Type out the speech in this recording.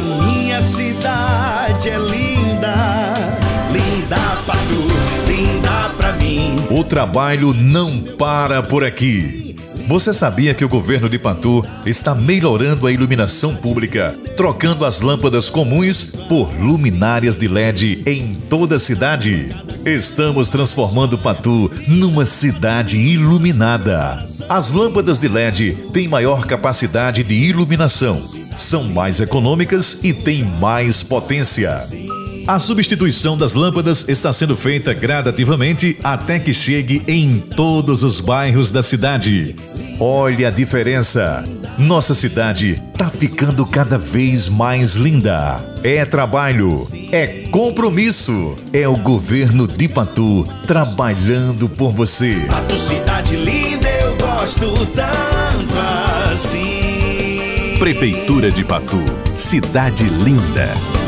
A minha cidade é linda, linda pra tu, linda pra mim. O trabalho não para por aqui. Você sabia que o governo de Patu está melhorando a iluminação pública, trocando as lâmpadas comuns por luminárias de LED em toda a cidade? Estamos transformando Patu numa cidade iluminada. As lâmpadas de LED têm maior capacidade de iluminação, são mais econômicas e têm mais potência. A substituição das lâmpadas está sendo feita gradativamente até que chegue em todos os bairros da cidade. Olha a diferença. Nossa cidade tá ficando cada vez mais linda. É trabalho, é compromisso. É o governo de Patu trabalhando por você. Patu, cidade linda, eu gosto tanto. Prefeitura de Patu, cidade linda.